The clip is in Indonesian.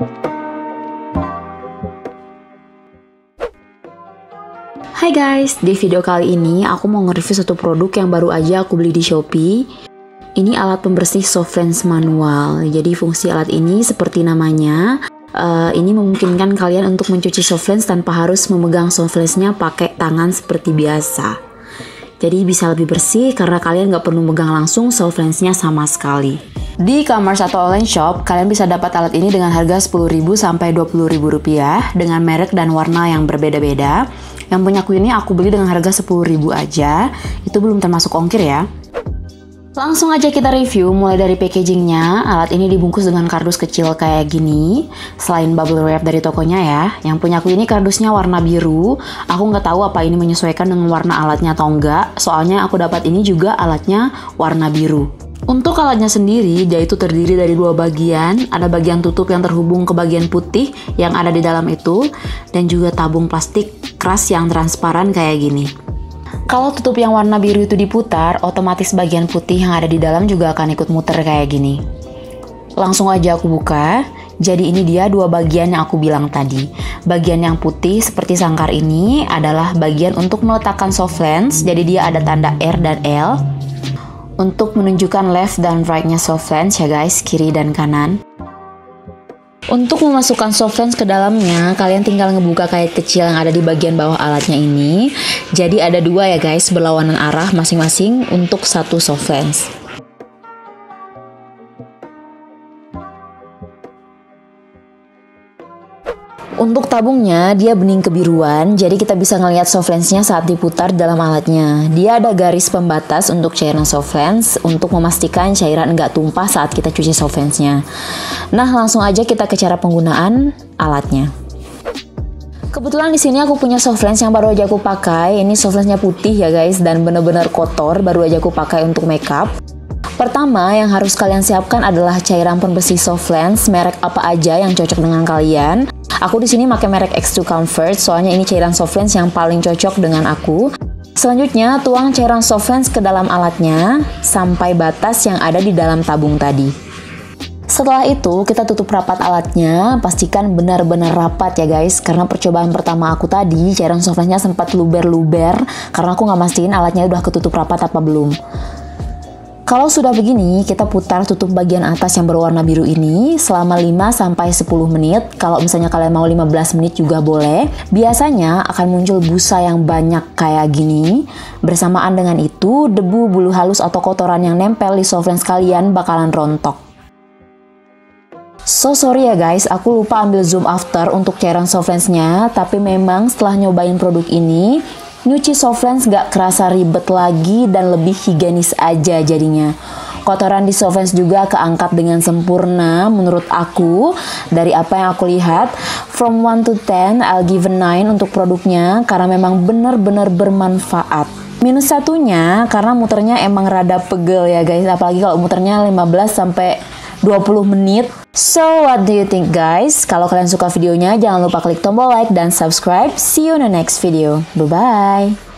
Hai guys, di video kali ini aku mau nge-review satu produk yang baru aja aku beli di Shopee. Ini alat pembersih soft lens manual. Jadi fungsi alat ini seperti namanya, uh, ini memungkinkan kalian untuk mencuci soft lens tanpa harus memegang soft lensnya pakai tangan seperti biasa. Jadi bisa lebih bersih karena kalian nggak perlu megang langsung soft lensnya sama sekali. Di e-commerce atau online shop, kalian bisa dapat alat ini dengan harga 10.000 sampai 20.000 rupiah dengan merek dan warna yang berbeda-beda. Yang punya aku ini aku beli dengan harga 10.000 aja. Itu belum termasuk ongkir ya. Langsung aja kita review mulai dari packagingnya. Alat ini dibungkus dengan kardus kecil kayak gini. Selain bubble wrap dari tokonya ya. Yang punya aku ini kardusnya warna biru. Aku nggak tahu apa ini menyesuaikan dengan warna alatnya atau enggak. Soalnya aku dapat ini juga alatnya warna biru. Untuk alatnya sendiri, dia itu terdiri dari dua bagian. Ada bagian tutup yang terhubung ke bagian putih yang ada di dalam itu. Dan juga tabung plastik keras yang transparan kayak gini. Kalau tutup yang warna biru itu diputar, otomatis bagian putih yang ada di dalam juga akan ikut muter kayak gini. Langsung aja aku buka. Jadi ini dia dua bagian yang aku bilang tadi. Bagian yang putih seperti sangkar ini adalah bagian untuk meletakkan soft lens. Jadi dia ada tanda R dan L. Untuk menunjukkan left dan right-nya soft lens ya guys, kiri dan kanan. Untuk memasukkan soft lens ke dalamnya, kalian tinggal ngebuka kait kecil yang ada di bagian bawah alatnya ini. Jadi ada dua ya guys, berlawanan arah masing-masing untuk satu soft lens. Untuk tabungnya, dia bening kebiruan, jadi kita bisa ngelihat soft lensnya saat diputar dalam alatnya. Dia ada garis pembatas untuk cairan soft lens untuk memastikan cairan nggak tumpah saat kita cuci soft lensnya. Nah, langsung aja kita ke cara penggunaan alatnya. Kebetulan di sini aku punya soft lens yang baru aja aku pakai. Ini soft lensnya putih ya guys dan bener-bener kotor, baru aja aku pakai untuk makeup. Pertama, yang harus kalian siapkan adalah cairan pembersih soft lens merek apa aja yang cocok dengan kalian. Aku di sini pakai merek X2 Comfort, soalnya ini cairan soft lens yang paling cocok dengan aku. Selanjutnya, tuang cairan soft lens ke dalam alatnya sampai batas yang ada di dalam tabung tadi. Setelah itu, kita tutup rapat alatnya, pastikan benar-benar rapat ya guys, karena percobaan pertama aku tadi, cairan soft lensnya sempat luber-luber, karena aku nggak mastiin alatnya udah ketutup rapat apa belum. Kalau sudah begini, kita putar tutup bagian atas yang berwarna biru ini selama 5 10 menit. Kalau misalnya kalian mau 15 menit juga boleh. Biasanya akan muncul busa yang banyak kayak gini. Bersamaan dengan itu, debu, bulu halus atau kotoran yang nempel di soft lens kalian bakalan rontok. So sorry ya guys, aku lupa ambil zoom after untuk cairan soft lensnya, tapi memang setelah nyobain produk ini, Nyuci soft lens gak kerasa ribet lagi dan lebih higienis aja jadinya. Kotoran di soft lens juga keangkat dengan sempurna menurut aku. Dari apa yang aku lihat, from 1 to 10, I'll give a 9 untuk produknya karena memang benar-benar bermanfaat. Minus satunya karena muternya emang rada pegel ya guys, apalagi kalau muternya 15 sampai 20 menit. So, what do you think guys? Kalau kalian suka videonya, jangan lupa klik tombol like dan subscribe. See you in the next video. Bye-bye.